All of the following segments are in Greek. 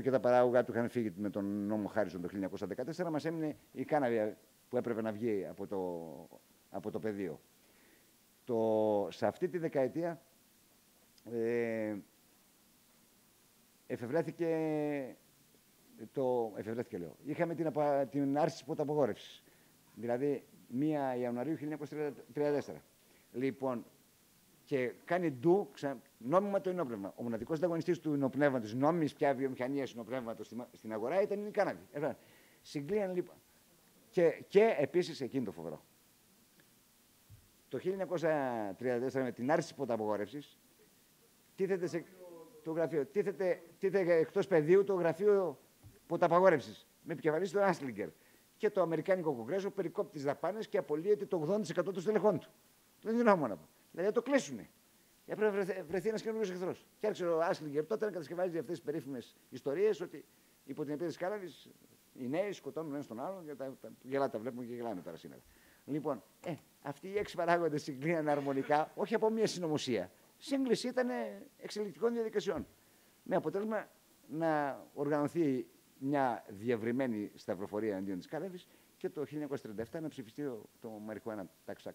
και τα παράγωγά του είχαν φύγει με τον νόμο Χάρισον το 1914, μας έμεινε η κάναβη που έπρεπε να βγει από το, από το πεδίο. Το, σε αυτή τη δεκαετία ε, εφευρέθηκε το εφευρέθηκε λέω. Είχαμε την, απα, την άρση της ποταπογόρευσης. Δηλαδή 1 Ιανουαρίου 1934. Λοιπόν, και κάνει ντου ξα... νόμιμα το ενόπνευμα. Ο μοναδικός ανταγωνιστής του ενοπνεύματο, νόμιμης πια βιομηχανίας ενοπνεύματο στην αγορά ήταν η κάναβη. Ε, συγκλίαν λοιπόν. Και, και επίσης εκείνο το φοβερό. Το 1934 με την άρση τη ποταπογόρευση τίθεται σε το γραφείο. Τίθεται, τίθεται εκτός πεδίου το γραφείο ποταπαγόρευση με επικεφαλής τον Άσλιγκερ. Και το Αμερικάνικο Κογκρέσο περικόπτει τις δαπάνες και απολύεται το 80% των στελεχών του. Δεν είναι νόμο να πω. Δηλαδή να το κλείσουν. Έπρεπε να βρεθεί ένας καινούριο εχθρός. Και άρχισε ο Άσλιγκερ τότε να κατασκευάζει αυτές τις περίφημες ιστορίες ότι υπό την επίθεση Κάναβη οι νέοι σκοτώνουν ένας τον άλλον και τα, τα, γελά, τα βλέπουμε και γελάνε τώρα σήμερα. Λοιπόν, ε, αυτοί οι έξι παράγοντες συγκλίναν αρμονικά, όχι από μια συνωμοσία. Σύγκληση ήταν εξελικτικών διαδικασιών. Με αποτέλεσμα να οργανωθεί μια διευρυμένη σταυροφορία αντίον της Κάναβη και το 1937 να ψηφιστεί το, το Μαριχουάνα Tax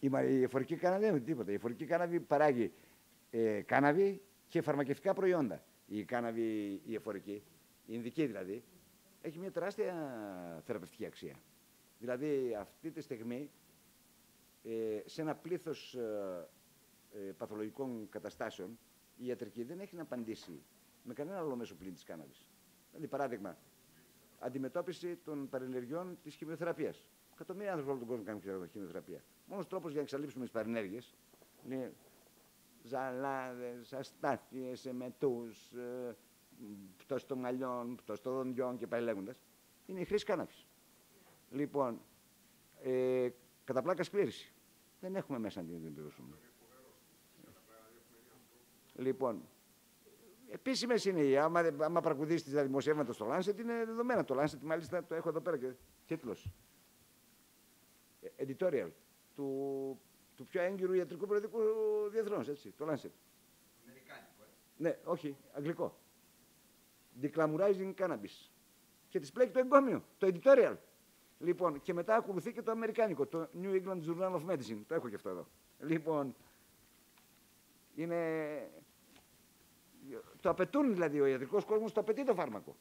Η, η εφορική κάναβη δεν είναι τίποτα. Η εφορική κάναβη παράγει ε, κάναβη και φαρμακευτικά προϊόντα. Η κάναβη, η εφορική, η Ινδική δηλαδή, έχει μια τεράστια θεραπευτική αξία. Δηλαδή αυτή τη στιγμή ε, σε ένα πλήθος ε, ε, παθολογικών καταστάσεων η ιατρική δεν έχει να απαντήσει με κανένα άλλο μέσο πλήν της κάναβης. Δηλαδή παράδειγμα, αντιμετώπιση των παρενεργειών της χημειοθεραπείας. Εκατομμύρια άνθρωποι όλο τον κόσμο κάνουν χημειοθεραπεία. Μόνος τρόπος για να εξαλείψουμε τις παρενέργειες είναι ζαλάδες, αστάθειες, εμετούς, ε, πτώση των μαλλιών, πτώση των δοντιών και πάει λέγοντας. Είναι η χρήση κάναβης. Λοιπόν, ε, κατά πλάκα σκλήρηση. Δεν έχουμε μέσα να την αντιμετωπίσουμε. Λοιπόν, Επίσημες είναι οι. Άμα, άμα παρακολουθήσει τα δημοσιεύματα στο Lancet, είναι δεδομένα. Το Lancet, μάλιστα, το έχω εδώ πέρα και τίτλος. Ε, editorial. Του, του πιο έγκυρου ιατρικού περιοδικού διεθνώς, έτσι. Το Lancet. Αμερικάνικο, ε. Ναι, όχι, αγγλικό. Declamurizing cannabis. Και τη πλέκει το εγκόμιο, το editorial. Λοιπόν, και μετά ακολουθεί και το αμερικάνικο, το New England Journal of Medicine. Το έχω και αυτό εδώ. Λοιπόν, είναι το απαιτούν δηλαδή ο ιατρικός κόσμος, το απαιτεί το φάρμακο.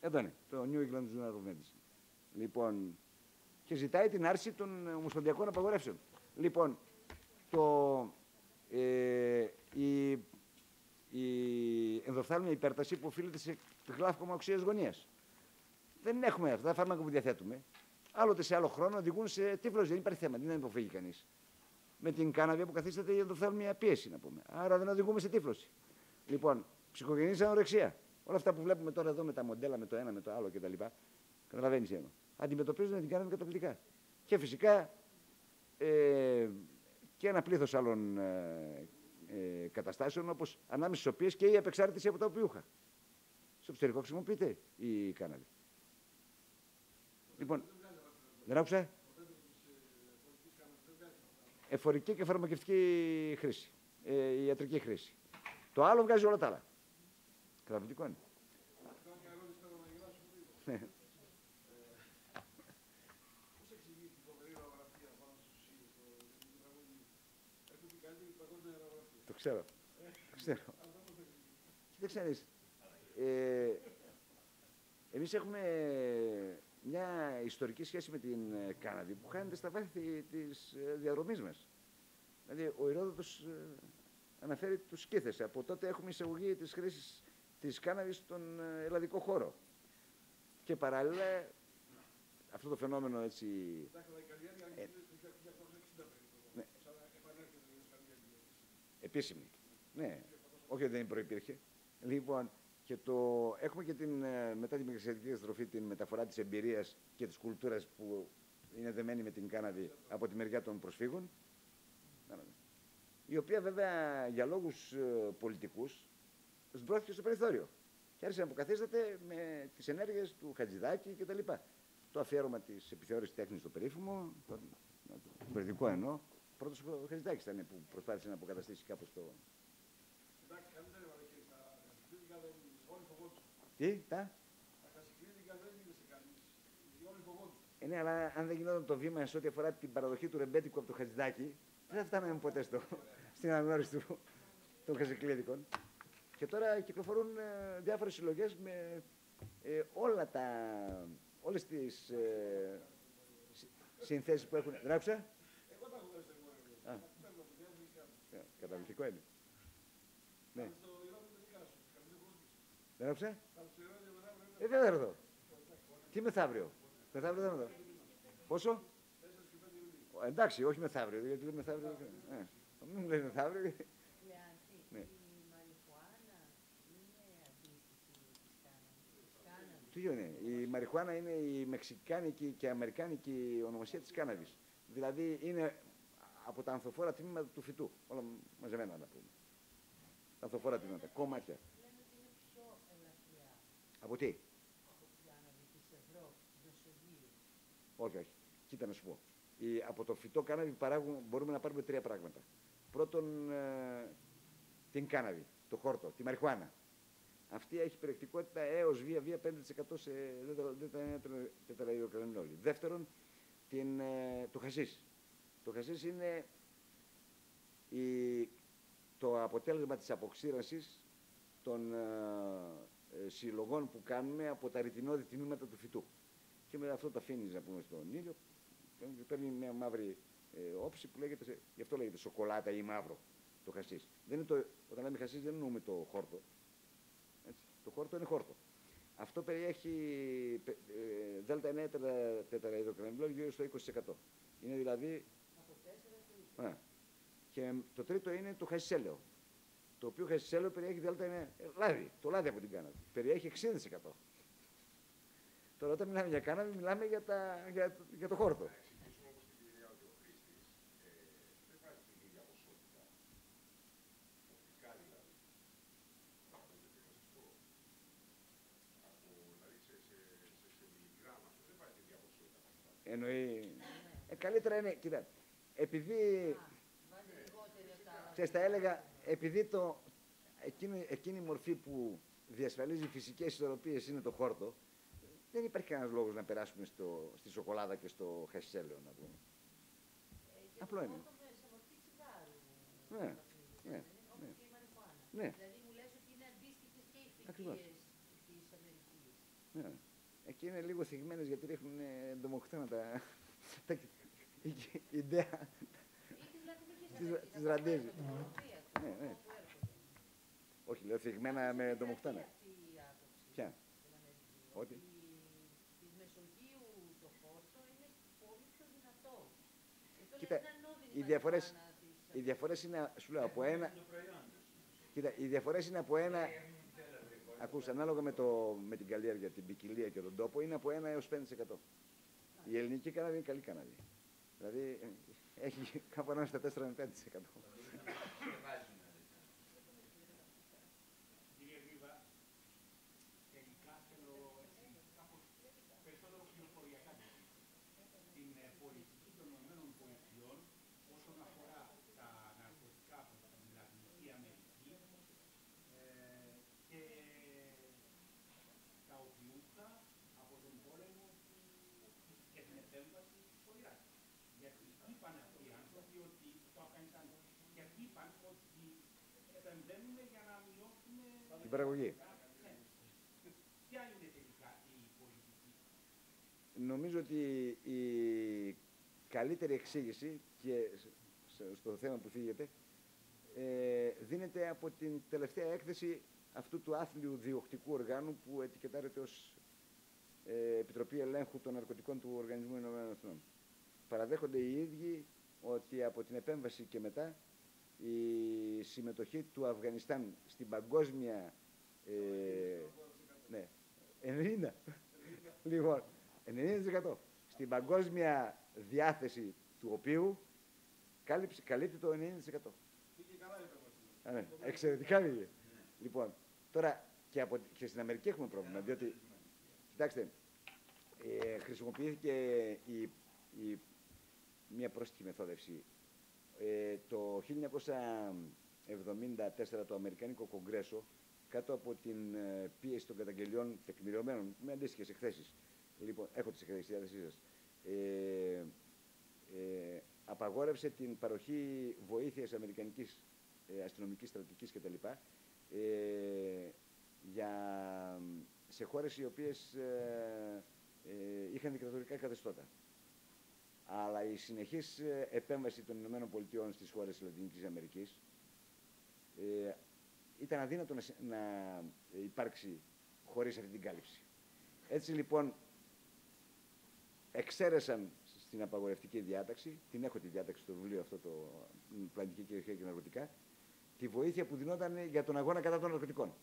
Εδώ είναι, το New England Journal of Medicine. Λοιπόν, και ζητάει την άρση των ομοσπονδιακών απαγορεύσεων. Λοιπόν, το, ε, η, η ενδοφθάλμια υπέρταση που οφείλεται σε γλάφκομα οξύας γωνίας. Δεν έχουμε αυτά τα φάρμακα που διαθέτουμε. Άλλοτε σε άλλο χρόνο οδηγούν σε τύφλωση. Δεν υπάρχει θέμα, δεν υποφύγει κανείς με την κάναβη που καθίσταται για το μια πίεση, να πούμε. Άρα δεν οδηγούμε σε τύφλωση. Λοιπόν, ψυχογενή ανορεξία. Όλα αυτά που βλέπουμε τώρα εδώ με τα μοντέλα, με το ένα, με το άλλο κτλ. Καταλαβαίνεις τι εννοώ. Αντιμετωπίζουν την κάναβη καταπληκτικά. Και φυσικά ε, και ένα πλήθος άλλων ε, ε, καταστάσεων, όπως ανάμεσα στις οποίες και η απεξάρτηση από τα οπιούχα. Στο εξωτερικό χρησιμοποιείται η κάναβη. Λοιπόν, δεν άκουσα εφορική και φαρμακευτική χρήση, ε, ιατρική χρήση. Το άλλο βγάζει όλα τα άλλα. Καταπληκτικό είναι. Το ξέρω. ξέρω. Κοίταξε να δεις. Ε, εμείς έχουμε μια ιστορική σχέση με την ε, κάναβη που χάνεται στα βάθη της ε, διαδρομής μας. Δηλαδή, ο Ηρόδοτος ε, αναφέρει τους σκήθες. Από τότε έχουμε εισαγωγή της χρήσης της κάναβης στον ελλαδικό χώρο. Και παράλληλα, αυτό το φαινόμενο έτσι... Ε, ναι. Επίσημη. Ναι, όχι δεν προϋπήρχε. Λοιπόν, και το, έχουμε και την, ε, μετά την εξαιρετική στροφή την μεταφορά της εμπειρίας και της κουλτούρας που είναι δεμένη με την κάναβη από τη μεριά των προσφύγων, η οποία βέβαια για λόγους ε, πολιτικούς σμπρώθηκε στο περιθώριο και άρχισε να αποκαθίσταται με τις ενέργειες του Χατζηδάκη κτλ. Το αφιέρωμα της επιθεώρησης τέχνης στο περίφημο, το, το περιοδικό εννοώ, πρώτος ο Χατζηδάκης ήταν που προσπάθησε να αποκαταστήσει κάπως το... Εντάξει, καλύτερα είπατε και στα Χασικλίδικα δεν όλοι φοβόντουσαν. Τι, τα... Τα Χασικλίδικα δεν μίλησε κανείς. Γιατί όλοι φοβόντουσαν. Ε, ναι, αλλά αν δεν γινόταν το βήμα σε ό,τι αφορά την παραδοχή του ρεμπέτικου από το Χατζηδάκη, δεν θα φτάναμε ποτέ στο, στην αναγνώριση του, των Χασικλίδικων. Και τώρα κυκλοφορούν ε, διάφορες συλλογές με ε, όλα τα, όλες τις ε, συ- συνθέσεις που έχουν. Δεν άκουσα; Εγώ τα έχω δει στο Α. Ιγόρ. Παίρνω από τη διάθεση και Ε, Καταπληκτικό είναι. Ναι. στο Ιγόρ με δικά σου. Καμία κόστος. Δεν άκουσα; Θα του ερώτησα μετά πρέπει Ε, δεν θα έρθω. Τι μεθαύριο; Μεθαύριο δεν θα έρθω. Πόσο; 4 και 5 Ιουλίου. Ε, εντάξει, όχι μεθαύριο, γιατί δεν μεθαύριο. Ε, μην μου λες μεθαύριο. Λεάνθη, Ναι. η μαριχουάνα είναι αντίστοιχη της κάναβης. Της κάναβης. Τι είναι. Η μαριχουάνα είναι η μεξικάνικη και αμερικάνικη ονομασία της κάναβης. Δηλαδή είναι από τα ανθοφόρα τμήματα του φυτού. Όλα μαζεμένα να πούμε. Τα ανθοφόρα τμήματα, κομμάτια. Λένε ότι είναι πιο ελαφριά Από τι; από την κάναβη της Ευρώπης, της Μεσογείου. Όχι, όχι. Κοίτα να σου πω. Η, από το φυτό κάναβη παράγουν, μπορούμε να πάρουμε τρία πράγματα. Πρώτον, ε, την κάναβη, το χόρτο, τη μαριχουάνα. Αυτή έχει περιεκτικότητα έως βία βία 5% σε τετραϊδροκανινόλη. Δεύτερον, την, ε, το χασίς. Το χασίς είναι η, το αποτέλεσμα της αποξήρασης των ε, ε, συλλογών που κάνουμε από τα ρητινώδη τμήματα του φυτού. Και με αυτό το αφήνεις να πούμε στον ήλιο και παίρνει μια μαύρη ε, όψη που λέγεται, σε- γι' αυτό λέγεται σοκολάτα ή μαύρο το χασίς. Δεν είναι το, όταν λέμε χασίς δεν εννοούμε το χόρτο. Έτσι. Το χόρτο είναι χόρτο. Αυτό περιέχει πε- ε, δέλτα 9 τετρα- τετραειδοκρανιμπλό γύρω στο 20%. Είναι δηλαδή Από 4 στο 20. Α. Και το τρίτο είναι το χασισέλαιο. Το οποίο χασισέλαιο περιέχει δέλτα είναι λάδι. Το λάδι από την κάναβη. Περιέχει 60%. Τώρα όταν μιλάμε για κάναβη, μιλάμε για, τα, για, το- για το χόρτο. εξηγήσουμε όμως την ιδέα ότι ο χρήστης ε, δεν βάζει την ίδια ποσότητα, οπτικά δηλαδή, καταλαβαίνετε τι να σας πω, από, δηλαδή σε, σε, σε, σε μιλιγράμμα, δεν βάζει την ίδια ποσότητα. Εννοεί. Ε, καλύτερα είναι, κοίτα, επειδή, Βάζει λιγότερη από τα άλλα. Ξέρεις, τα έλεγα, επειδή το, εκείνη, εκείνη η μορφή που διασφαλίζει φυσικές ισορροπίες είναι το χόρτο, δεν υπάρχει κανένας λόγος να περάσουμε στο, στη σοκολάδα και στο χασισέλαιο, να πούμε. Ε, και Απλό το είναι. πρώτο με σε μορφή τσιγάρου. Ναι, βαθμίζεται, ναι, δεν είναι, όπως ναι. και η μαριχουάνα. Ναι. Δηλαδή μου λες ότι είναι αντίστοιχες και οι Ακριβώς. θητείες της Αμερικής. Ναι. Εκεί είναι λίγο θυγμένες γιατί ρίχνουν εντομοκτώνα τα, τα, η, η ιδέα. Την Ευρωπαία, Ναι, ναι. από όπου έρχονται. Όχι, λέω θυγμένα με Υπάρχει εντομοκτώνα. αυτή η άποψη Ποια; στην Αμερική, Ότι; της Μεσογείου το χόρτο είναι πολύ πιο δυνατό. Γι' αυτό Κοίτα, λένε ανώδυνη οι διαφορές- μαριχουάνα της Οι διαφορές είναι, σου λέω, από ένα... Κοίτα, οι διαφορές είναι από ένα... Ακούς, ανάλογα με, το, με την καλλιέργεια, την ποικιλία και τον τόπο, είναι από 1 έως 5%. Η ελληνική κάναβη είναι καλή κάναβη. Δηλαδή, ε, έχει κάπου ανάμεσα στα 4 με 5%. Κύριε Βίβα, τελικά θέλω έτσι κάπως περισσότερο πληροφοριακά να ρωτήσω. την ε, πολιτική των ΗΠΑ όσον αφορά τα ναρκωτικά προς την Λατινική Αμερική ε, και τα οπιούχα από τον πόλεμο του- και την επέμβαση στο Ιράκ. Γιατί είπαν αυτοί οι άνθρωποι ότι το Αφγανιστάν γιατί είπαν ότι επεμβαίνουμε για να μειώσουμε Την παραγωγή. ναι. Ποια είναι τελικά η πολιτική; Νομίζω ότι η καλύτερη εξήγηση και σ- στο θέμα που θίγεται ε, δίνεται από την τελευταία έκθεση αυτού του άθλιου διοκτικού οργάνου που ετικετάρεται ως ε, Επιτροπή Ελέγχου των Ναρκωτικών του Οργανισμού Ηνωμένων Εθνών. Παραδέχονται οι ίδιοι ότι από την επέμβαση και μετά η συμμετοχή του Αφγανιστάν στην παγκόσμια ε, ναι, 90. Λοιπόν, 90%. Στην παγκόσμια διάθεση του οποίου κάλυψε, καλύπτει το 90%. Πήγε καλά η επέμβαση. Α, ναι, εξαιρετικά πήγε. Λοιπόν, τώρα και, από, και στην Αμερική έχουμε πρόβλημα, διότι, κοιτάξτε, ε, χρησιμοποιήθηκε η, η, μια πρόστιχη μεθόδευση Ε, το 1974 το Αμερικάνικο Κογκρέσο, κάτω από την ε, πίεση των καταγγελιών τεκμηριωμένων, με αντίστοιχες εκθέσεις, λοιπόν, έχω τις εκθέσεις στη διάθεσή σας, ε, ε, απαγόρευσε την παροχή βοήθειας αμερικανικής ε, αστυνομικής, στρατικής κτλ. Ε, για, σε χώρες οι οποίες ε, ε, είχαν δικτατορικά καθεστώτα. Αλλά η συνεχής ε, επέμβαση των Ηνωμένων Πολιτειών στις χώρες της Λατινικής Αμερικής ε, ήταν αδύνατο να, να υπάρξει χωρίς αυτή την κάλυψη. Έτσι λοιπόν εξαίρεσαν στην απαγορευτική διάταξη, την έχω τη διάταξη στο βιβλίο αυτό το πλανητική κυριαρχία και ναρκωτικά, τη βοήθεια που δινόταν για τον αγώνα κατά των ναρκωτικών.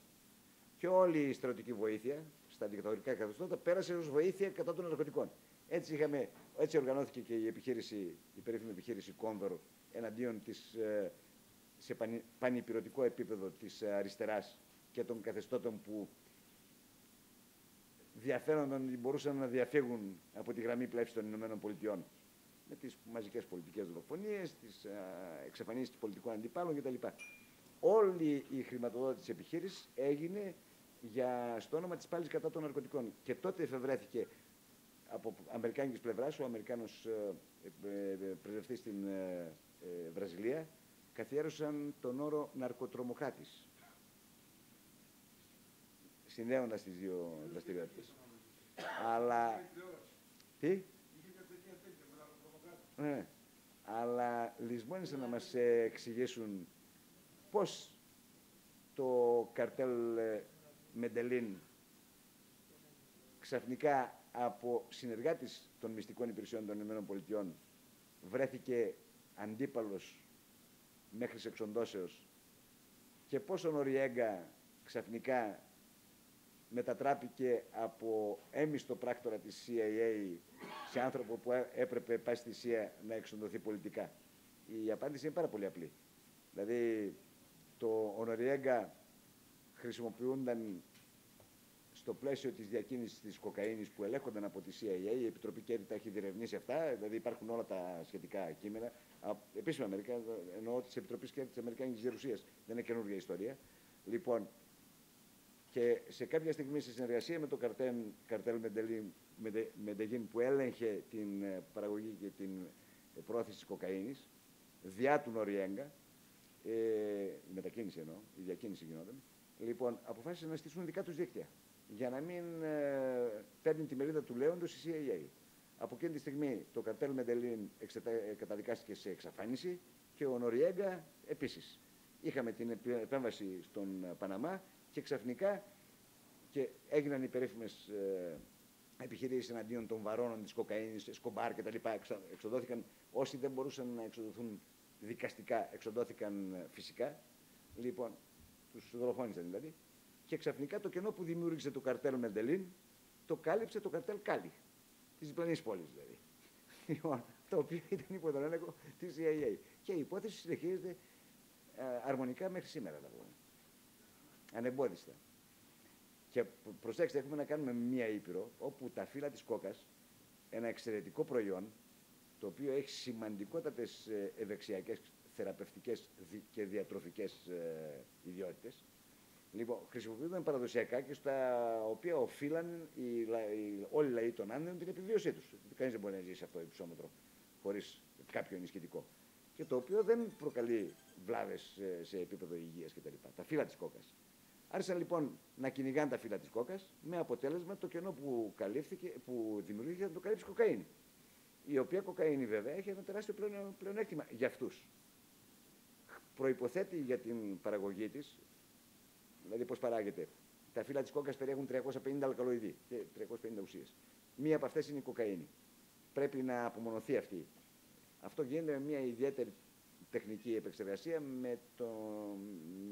Και όλη η στρατιωτική βοήθεια στα δικτατορικά καθεστώτα πέρασε ως βοήθεια κατά των ναρκωτικών. Έτσι, είχαμε, έτσι οργανώθηκε και η, επιχείρηση, η περίφημη επιχείρηση Κόνδωρο εναντίον της, ε, σε πανυπηρωτικό επίπεδο της αριστεράς και των καθεστώτων που διαφαίνονταν ότι μπορούσαν να διαφύγουν από τη γραμμή πλεύσης των Ηνωμένων Πολιτειών με τις μαζικές πολιτικές δολοφονίες, τις εξαφανίσεις πολιτικών αντιπάλων κτλ. Όλη η χρηματοδότηση της επιχείρησης έγινε για, στο όνομα της πάλης κατά των ναρκωτικών. Και τότε εφευρέθηκε από αμερικάνικης πλευράς ο Αμερικάνος ε, ε, ε πρεσβευτής στην ε, ε, Βραζιλία καθιέρωσαν τον όρο ναρκοτρομοκράτης συνδέοντας τις δύο δραστηριότητες. Αλλά... Τι; Ναι. Αλλά λησμόνισαν να μας εξηγήσουν πώς το καρτέλ ε, Μεντελίν ξαφνικά από συνεργάτης των μυστικών υπηρεσιών των ΗΠΑ βρέθηκε αντίπαλος μέχρι εξοντώσεως και πώς ο Νοριέγκα ξαφνικά μετατράπηκε από έμιστο πράκτορα της CIA σε άνθρωπο που έπρεπε πάει στη CIA να εξοντωθεί πολιτικά. Η απάντηση είναι πάρα πολύ απλή. Δηλαδή, το Ονοριέγκα χρησιμοποιούνταν στο πλαίσιο της διακίνησης της κοκαίνης που ελέγχονταν από τη CIA, η Επιτροπή Κέρι τα έχει διερευνήσει αυτά, δηλαδή υπάρχουν όλα τα σχετικά κείμενα, επίσημα Αμερικά, εννοώ της Επιτροπής Κέρι της Αμερικάνικης Γερουσίας, δεν είναι καινούργια ιστορία. Λοιπόν, και σε κάποια στιγμή, σε συνεργασία με το καρτέλ, καρτέλ Μεντεγίν που έλεγχε την ε, παραγωγή και την ε, πρόθεση της κοκαίνης, διά του Νοριέγκα, ε, η μετακίνηση εννοώ, η διακίνηση γινόταν, λοιπόν, αποφάσισαν να στήσουν δικά τους δίκτυα για να μην ε, παίρνει τη μερίδα του λέοντος η CIA. Από εκείνη τη στιγμή το καρτέλ Μεντελίν ε, καταδικάστηκε σε εξαφάνιση και ο Νοριέγκα επίσης. Είχαμε την επέμβαση στον Παναμά και ξαφνικά και έγιναν οι περίφημες ε, επιχειρήσεις εναντίον των βαρώνων της κοκαίνης, σκομπάρ κτλ. Εξοδόθηκαν όσοι δεν μπορούσαν να εξοδοθούν δικαστικά, εξοδόθηκαν ε, φυσικά. Λοιπόν, τους δολοφόνησαν δηλαδή. Και ξαφνικά το κενό που δημιούργησε το καρτέλ Μεντελίν το κάλυψε το καρτέλ Κάλι, της διπλανής πόλης δηλαδή. Λοιπόν, το οποίο ήταν υπό τον έλεγχο της CIA. Και η υπόθεση συνεχίζεται ε, αρμονικά μέχρι σήμερα, θα πούμε ανεμπόδιστα. Και προσέξτε, έχουμε να κάνουμε μία ήπειρο όπου τα φύλλα της κόκας, ένα εξαιρετικό προϊόν, το οποίο έχει σημαντικότατες ε, ευεξιακές, θεραπευτικές και διατροφικές ε, ιδιότητες, Λοιπόν, χρησιμοποιούνταν παραδοσιακά και στα οποία οφείλαν οι, οι, όλοι οι λαοί των Άνδρων την επιβίωσή τους. Κανείς δεν μπορεί να ζήσει αυτό το υψόμετρο χωρίς κάποιο ενισχυτικό. Και το οποίο δεν προκαλεί βλάβες ε, σε επίπεδο υγείας κτλ. Τα φύλλα της κόκα. Άρχισαν λοιπόν να κυνηγάνε τα φύλλα της κόκα με αποτέλεσμα το κενό που, καλύφθηκε, που δημιουργήθηκε να το καλύψει κοκαίνη. Η οποία κοκαίνη βέβαια έχει ένα τεράστιο πλεονέκτημα για αυτούς. Προποθέτει για την παραγωγή της, δηλαδή πώς παράγεται. Τα φύλλα της κόκα περιέχουν 350 αλκαλοειδή και 350 ουσίες. Μία από αυτές είναι η κοκαίνη. Πρέπει να απομονωθεί αυτή. Αυτό γίνεται με μια ιδιαίτερη τεχνική επεξεργασία με, το,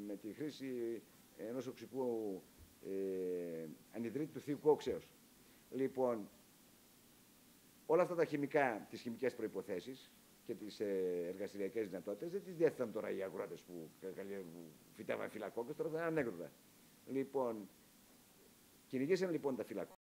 με τη χρήση ενός οξικού ε, ανιδρύτη του θείου κόξεως. Λοιπόν, όλα αυτά τα χημικά, τις χημικές προϋποθέσεις και τις ε, εργαστηριακές δυνατότητες δεν τις διέθεταν τώρα οι αγρότες που, που φυτάβαν φυλακόκες, τώρα ήταν ανέκδοτα. Λοιπόν, κυνηγήσαν λοιπόν τα φυλακόκες